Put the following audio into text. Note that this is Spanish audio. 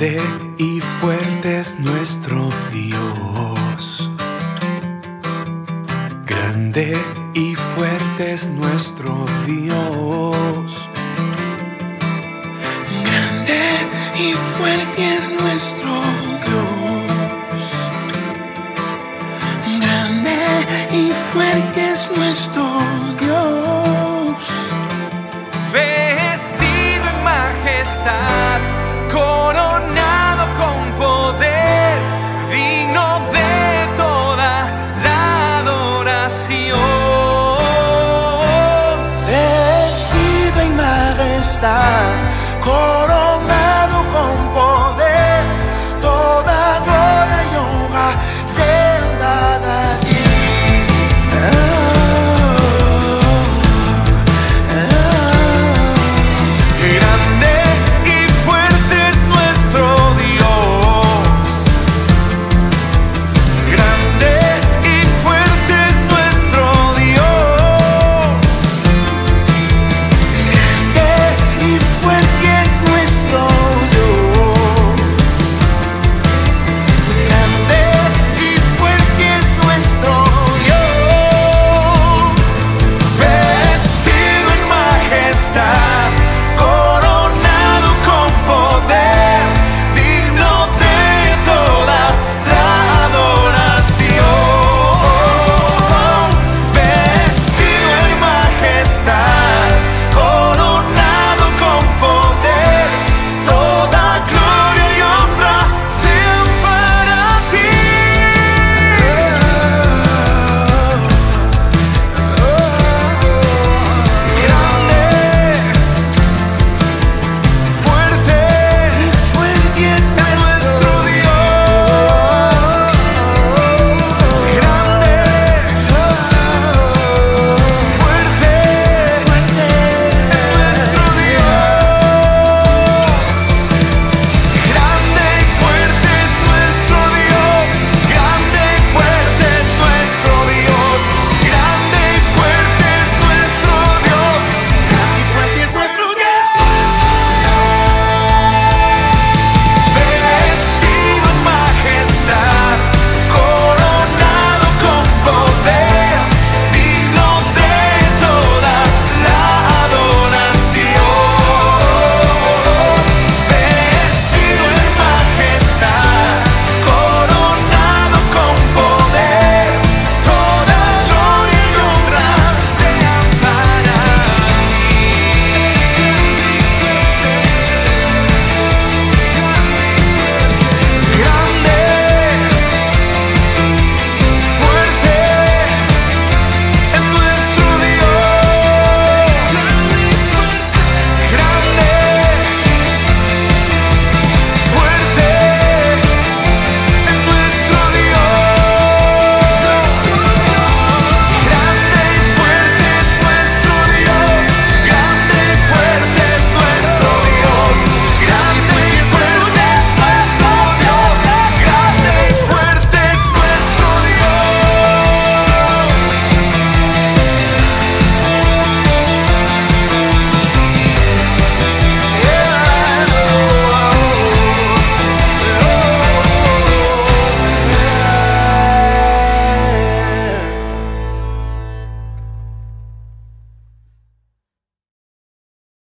Grande y fuerte es nuestro Dios. Grande y fuerte es nuestro Dios. Grande y fuerte es nuestro Dios. Grande y fuerte es nuestro Dios. Vestido en majestad, coronado した。